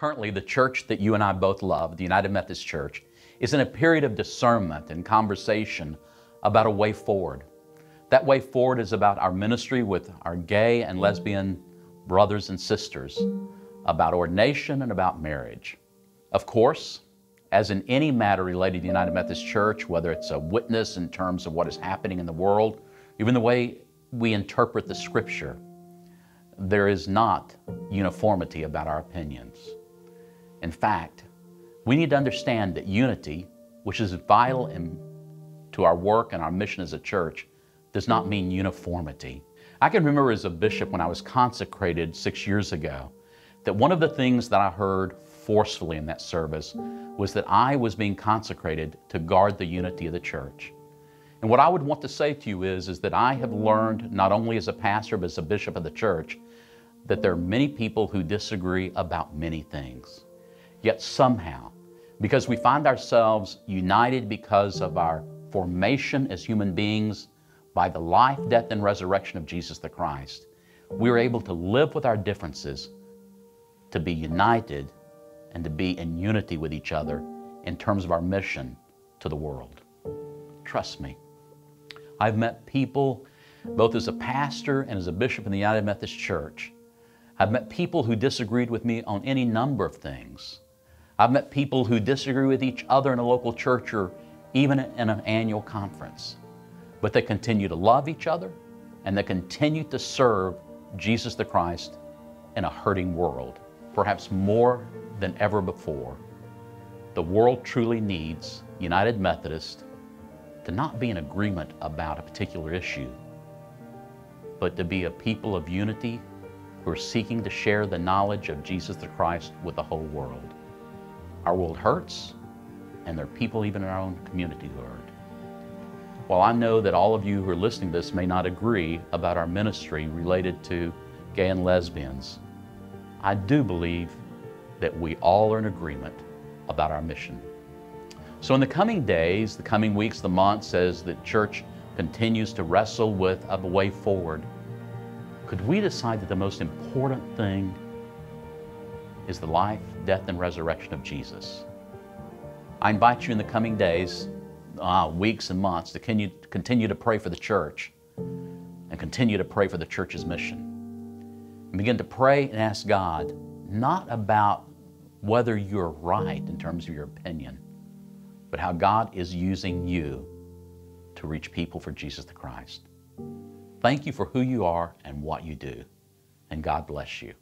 Currently, the church that you and I both love, the United Methodist Church, is in a period of discernment and conversation about a way forward. That way forward is about our ministry with our gay and lesbian brothers and sisters, about ordination and about marriage. Of course, as in any matter related to the United Methodist Church, whether it's a witness in terms of what is happening in the world, even the way we interpret the Scripture, there is not uniformity about our opinions. In fact, we need to understand that unity, which is vital in, to our work and our mission as a church, does not mean uniformity. I can remember as a bishop when I was consecrated six years ago that one of the things that I heard forcefully in that service was that I was being consecrated to guard the unity of the church. And what I would want to say to you is, is that I have learned, not only as a pastor, but as a bishop of the church, that there are many people who disagree about many things. Yet somehow, because we find ourselves united because of our formation as human beings by the life, death, and resurrection of Jesus the Christ, we are able to live with our differences, to be united, and to be in unity with each other in terms of our mission to the world. Trust me. I've met people, both as a pastor and as a bishop in the United Methodist Church. I've met people who disagreed with me on any number of things. I've met people who disagree with each other in a local church or even in an annual conference. But they continue to love each other and they continue to serve Jesus the Christ in a hurting world, perhaps more than ever before. The world truly needs United Methodist to not be in agreement about a particular issue, but to be a people of unity who are seeking to share the knowledge of Jesus the Christ with the whole world. Our world hurts, and there are people even in our own community who hurt. While I know that all of you who are listening to this may not agree about our ministry related to gay and lesbians, I do believe that we all are in agreement about our mission. So in the coming days, the coming weeks, the months, as the church continues to wrestle with a way forward, could we decide that the most important thing is the life, death, and resurrection of Jesus. I invite you in the coming days, uh, weeks, and months to continue, continue to pray for the church and continue to pray for the church's mission. And begin to pray and ask God not about whether you're right in terms of your opinion, but how God is using you to reach people for Jesus the Christ. Thank you for who you are and what you do, and God bless you.